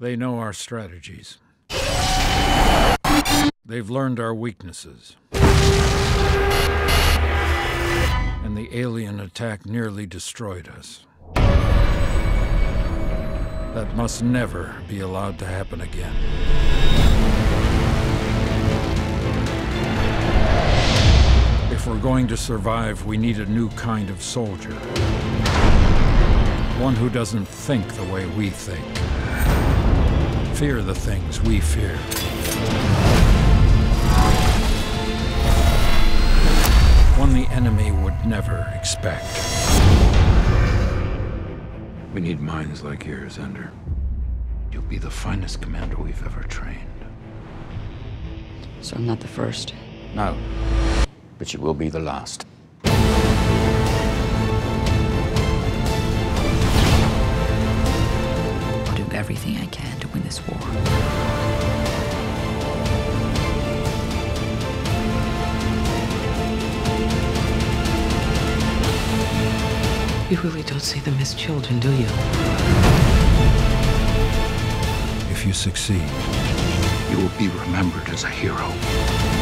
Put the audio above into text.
They know our strategies. They've learned our weaknesses. And the alien attack nearly destroyed us. That must never be allowed to happen again. If we're going to survive, we need a new kind of soldier. One who doesn't think the way we think. Fear the things we fear. One the enemy would never expect. We need minds like yours, Ender. You'll be the finest commander we've ever trained. So I'm not the first. No. But you will be the last. Everything I can to win this war. You really don't see them as children, do you? If you succeed, You will be remembered as a hero.